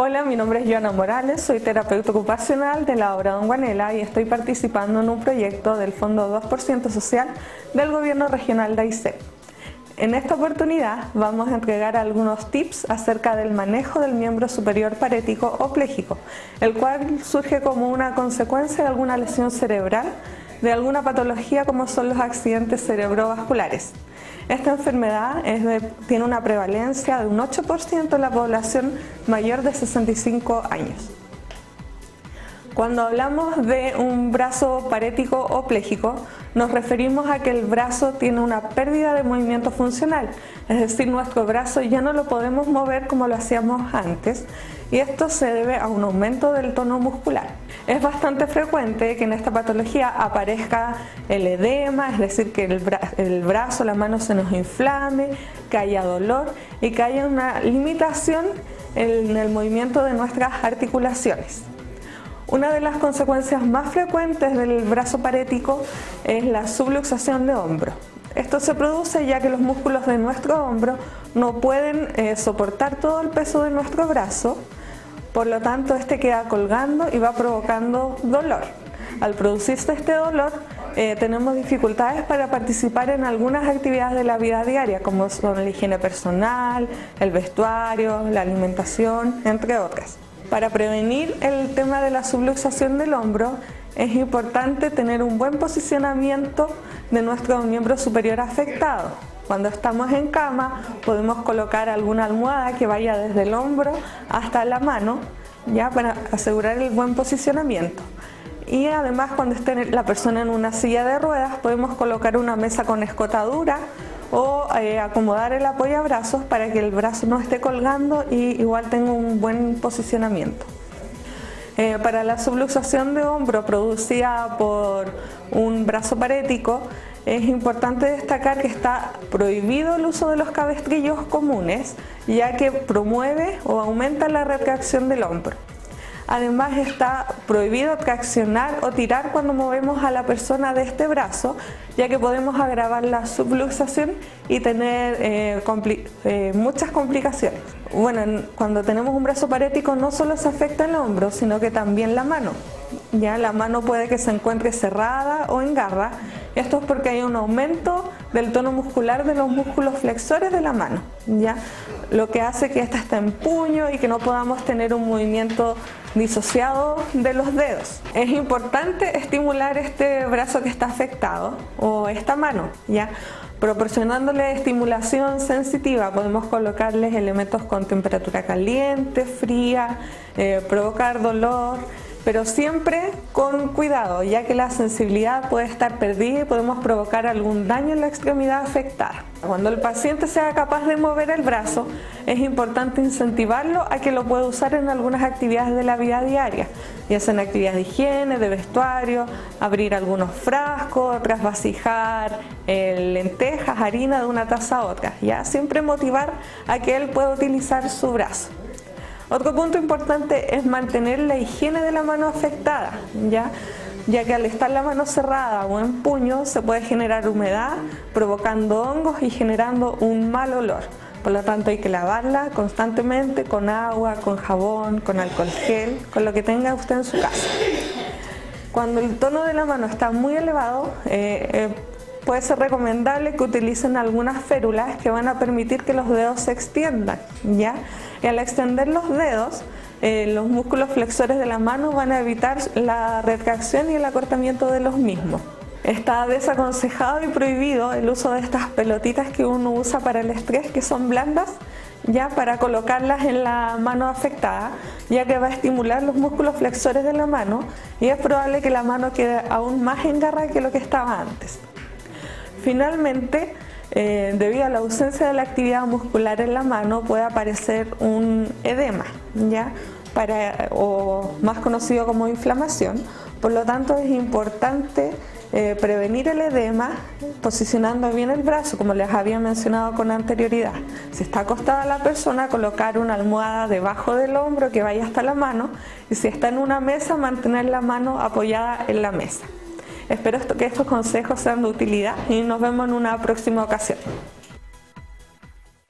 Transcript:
Hola, mi nombre es Joana Morales, soy terapeuta ocupacional de la obra Don Guanela y estoy participando en un proyecto del Fondo 2% Social del Gobierno Regional de Aysén. En esta oportunidad vamos a entregar algunos tips acerca del manejo del miembro superior parético o pléjico, el cual surge como una consecuencia de alguna lesión cerebral, de alguna patología como son los accidentes cerebrovasculares. Esta enfermedad tiene una prevalencia de un 8% en la población mayor de 65 años. Cuando hablamos de un brazo parético o pléjico, nos referimos a que el brazo tiene una pérdida de movimiento funcional, es decir, nuestro brazo ya no lo podemos mover como lo hacíamos antes y esto se debe a un aumento del tono muscular. Es bastante frecuente que en esta patología aparezca el edema, es decir, que el, brazo, la mano se nos inflame, que haya dolor y que haya una limitación en el movimiento de nuestras articulaciones. Una de las consecuencias más frecuentes del brazo parético es la subluxación de hombro. Esto se produce ya que los músculos de nuestro hombro no pueden eh, soportar todo el peso de nuestro brazo por lo tanto, este queda colgando y va provocando dolor. Al producirse este dolor, eh, tenemos dificultades para participar en algunas actividades de la vida diaria, como son la higiene personal, el vestuario, la alimentación, entre otras. Para prevenir el tema de la subluxación del hombro, es importante tener un buen posicionamiento de nuestro miembro superior afectado. Cuando estamos en cama podemos colocar alguna almohada que vaya desde el hombro hasta la mano, ya para asegurar el buen posicionamiento. Y además cuando esté la persona en una silla de ruedas podemos colocar una mesa con escotadura o eh, acomodar el apoyabrazos para que el brazo no esté colgando y igual tenga un buen posicionamiento. Eh, para la subluxación de hombro producida por un brazo parético, es importante destacar que está prohibido el uso de los cabestrillos comunes, ya que promueve o aumenta la retracción del hombro. Además está prohibido traccionar o tirar cuando movemos a la persona de este brazo, ya que podemos agravar la subluxación y tener eh, eh, muchas complicaciones. Bueno, cuando tenemos un brazo parético no solo se afecta el hombro, sino que también la mano. Ya la mano puede que se encuentre cerrada o en garra. Esto es porque hay un aumento del tono muscular de los músculos flexores de la mano, ya lo que hace que esta esté en puño y que no podamos tener un movimiento disociado de los dedos. Es importante estimular este brazo que está afectado o esta mano, ya proporcionándole estimulación sensitiva. Podemos colocarles elementos con temperatura caliente, fría, eh, provocar dolor pero siempre con cuidado, ya que la sensibilidad puede estar perdida y podemos provocar algún daño en la extremidad afectada. Cuando el paciente sea capaz de mover el brazo, es importante incentivarlo a que lo pueda usar en algunas actividades de la vida diaria, ya sean actividades de higiene, de vestuario, abrir algunos frascos, trasvasijar eh, lentejas, harina de una taza a otra, ya siempre motivar a que él pueda utilizar su brazo. Otro punto importante es mantener la higiene de la mano afectada, ¿ya? que al estar la mano cerrada o en puño se puede generar humedad, provocando hongos y generando un mal olor. Por lo tanto hay que lavarla constantemente con agua, con jabón, con alcohol gel, con lo que tenga usted en su casa. Cuando el tono de la mano está muy elevado, eh, eh, puede ser recomendable que utilicen algunas férulas que van a permitir que los dedos se extiendan, ¿ya? Y al extender los dedos, eh, los músculos flexores de la mano van a evitar la retracción y el acortamiento de los mismos. Está desaconsejado y prohibido el uso de estas pelotitas que uno usa para el estrés, que son blandas, ya para colocarlas en la mano afectada, ya que va a estimular los músculos flexores de la mano y es probable que la mano quede aún más engarrada que lo que estaba antes. Finalmente, eh, debido a la ausencia de la actividad muscular en la mano puede aparecer un edema, ¿ya? O más conocido como inflamación. Por lo tanto es importante eh, prevenir el edema posicionando bien el brazo, como les había mencionado con anterioridad. Si está acostada la persona, colocar una almohada debajo del hombro que vaya hasta la mano y si está en una mesa, mantener la mano apoyada en la mesa. Espero que estos consejos sean de utilidad y nos vemos en una próxima ocasión.